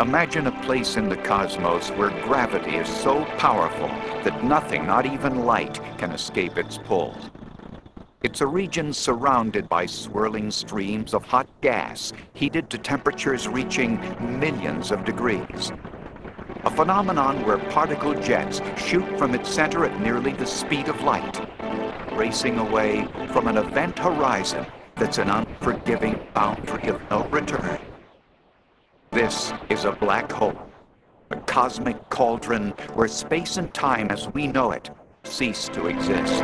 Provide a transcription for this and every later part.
Imagine a place in the cosmos where gravity is so powerful that nothing, not even light, can escape its pull. It's a region surrounded by swirling streams of hot gas, heated to temperatures reaching millions of degrees. A phenomenon where particle jets shoot from its center at nearly the speed of light, racing away from an event horizon that's an unforgiving boundary of no return. This is a black hole, a cosmic cauldron where space and time as we know it cease to exist.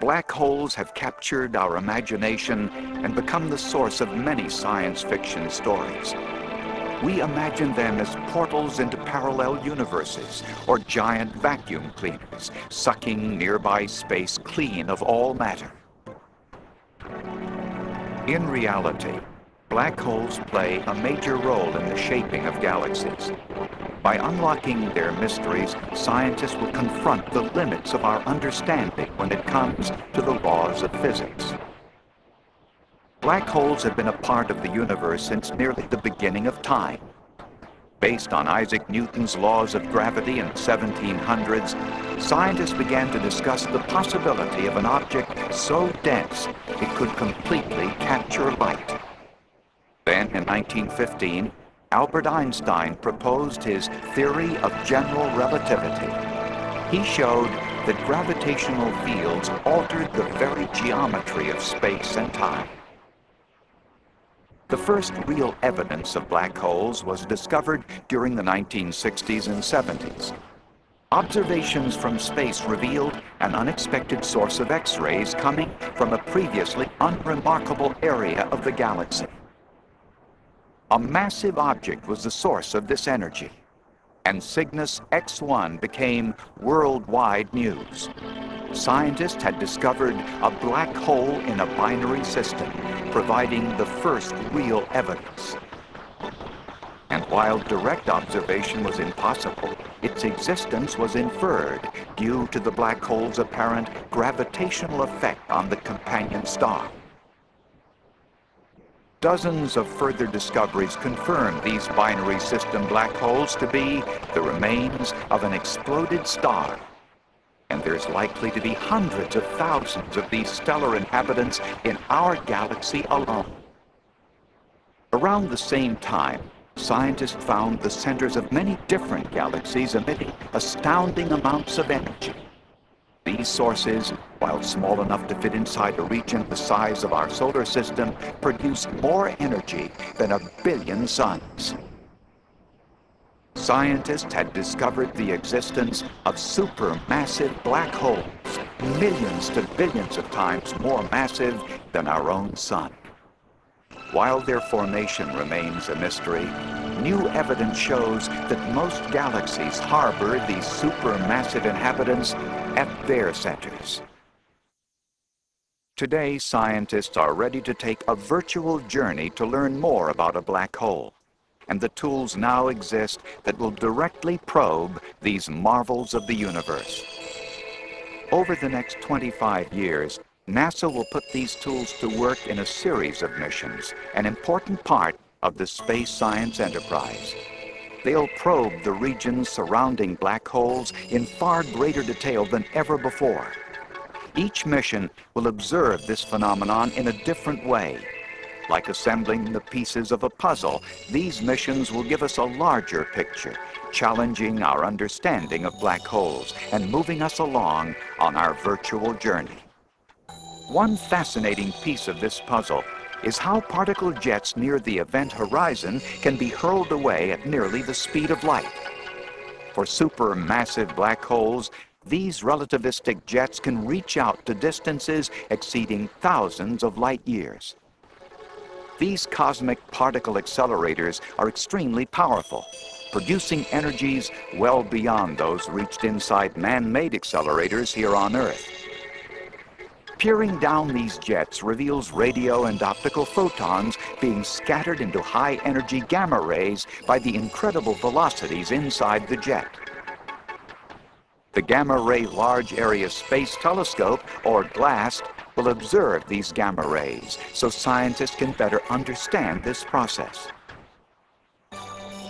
Black holes have captured our imagination and become the source of many science fiction stories. We imagine them as portals into parallel universes or giant vacuum cleaners, sucking nearby space clean of all matter. In reality, black holes play a major role in the shaping of galaxies. By unlocking their mysteries, scientists will confront the limits of our understanding when it comes to the laws of physics. Black holes have been a part of the universe since nearly the beginning of time. Based on Isaac Newton's laws of gravity in the 1700s, scientists began to discuss the possibility of an object so dense it could completely capture light. Then, in 1915, Albert Einstein proposed his theory of general relativity. He showed that gravitational fields altered the very geometry of space and time. The first real evidence of black holes was discovered during the 1960s and 70s. Observations from space revealed an unexpected source of X-rays coming from a previously unremarkable area of the galaxy. A massive object was the source of this energy, and Cygnus X1 became worldwide news scientists had discovered a black hole in a binary system, providing the first real evidence. And while direct observation was impossible, its existence was inferred due to the black hole's apparent gravitational effect on the companion star. Dozens of further discoveries confirm these binary system black holes to be the remains of an exploded star and there's likely to be hundreds of thousands of these stellar inhabitants in our galaxy alone. Around the same time, scientists found the centers of many different galaxies emitting astounding amounts of energy. These sources, while small enough to fit inside a region the size of our solar system, produce more energy than a billion suns scientists had discovered the existence of supermassive black holes, millions to billions of times more massive than our own sun. While their formation remains a mystery, new evidence shows that most galaxies harbor these supermassive inhabitants at their centers. Today, scientists are ready to take a virtual journey to learn more about a black hole and the tools now exist that will directly probe these marvels of the universe. Over the next 25 years, NASA will put these tools to work in a series of missions, an important part of the space science enterprise. They'll probe the regions surrounding black holes in far greater detail than ever before. Each mission will observe this phenomenon in a different way like assembling the pieces of a puzzle, these missions will give us a larger picture, challenging our understanding of black holes and moving us along on our virtual journey. One fascinating piece of this puzzle is how particle jets near the event horizon can be hurled away at nearly the speed of light. For supermassive black holes, these relativistic jets can reach out to distances exceeding thousands of light years. These cosmic particle accelerators are extremely powerful, producing energies well beyond those reached inside man-made accelerators here on Earth. Peering down these jets reveals radio and optical photons being scattered into high-energy gamma rays by the incredible velocities inside the jet. The Gamma Ray Large Area Space Telescope, or GLAST, will observe these gamma rays so scientists can better understand this process.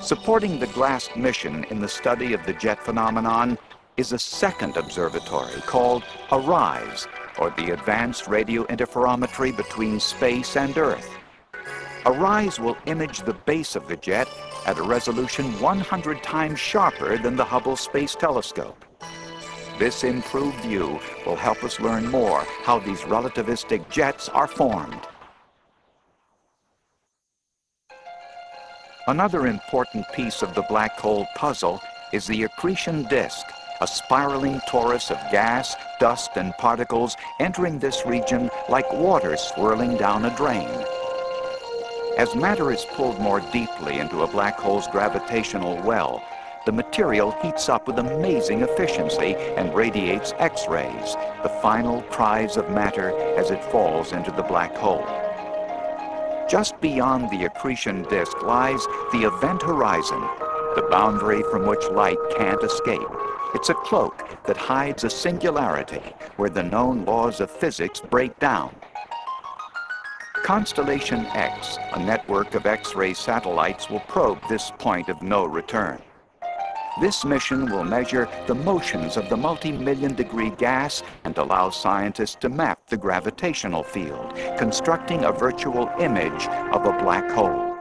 Supporting the GLAST mission in the study of the jet phenomenon is a second observatory called ARISE, or the Advanced Radio Interferometry Between Space and Earth. ARISE will image the base of the jet at a resolution 100 times sharper than the Hubble Space Telescope. This improved view will help us learn more how these relativistic jets are formed. Another important piece of the black hole puzzle is the accretion disk, a spiraling torus of gas, dust, and particles entering this region like water swirling down a drain. As matter is pulled more deeply into a black hole's gravitational well, the material heats up with amazing efficiency and radiates X-rays, the final prize of matter as it falls into the black hole. Just beyond the accretion disk lies the event horizon, the boundary from which light can't escape. It's a cloak that hides a singularity where the known laws of physics break down. Constellation X, a network of X-ray satellites, will probe this point of no return. This mission will measure the motions of the multi-million degree gas and allow scientists to map the gravitational field, constructing a virtual image of a black hole.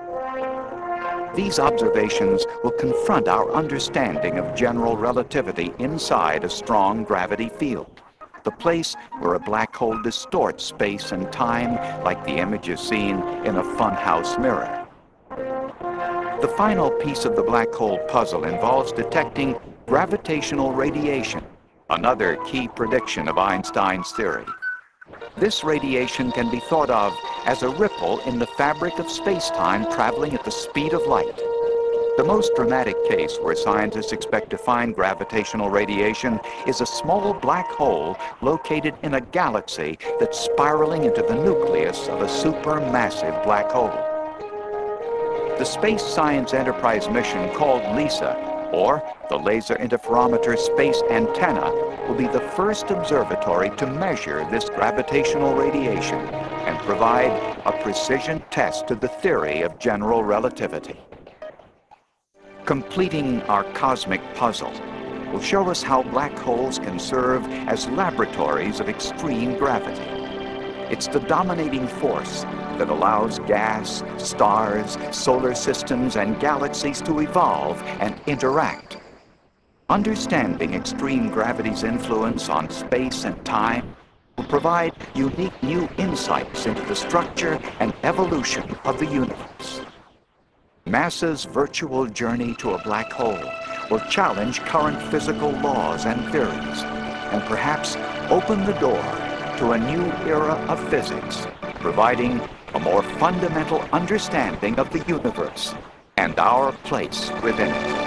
These observations will confront our understanding of general relativity inside a strong gravity field, the place where a black hole distorts space and time like the images seen in a funhouse mirror. The final piece of the black hole puzzle involves detecting gravitational radiation, another key prediction of Einstein's theory. This radiation can be thought of as a ripple in the fabric of space-time traveling at the speed of light. The most dramatic case where scientists expect to find gravitational radiation is a small black hole located in a galaxy that's spiraling into the nucleus of a supermassive black hole. The Space Science Enterprise mission called LISA, or the Laser Interferometer Space Antenna, will be the first observatory to measure this gravitational radiation and provide a precision test to the theory of general relativity. Completing our cosmic puzzle will show us how black holes can serve as laboratories of extreme gravity. It's the dominating force that allows gas, stars, solar systems, and galaxies to evolve and interact. Understanding extreme gravity's influence on space and time will provide unique new insights into the structure and evolution of the universe. NASA's virtual journey to a black hole will challenge current physical laws and theories, and perhaps open the door to a new era of physics, providing a more fundamental understanding of the universe and our place within it.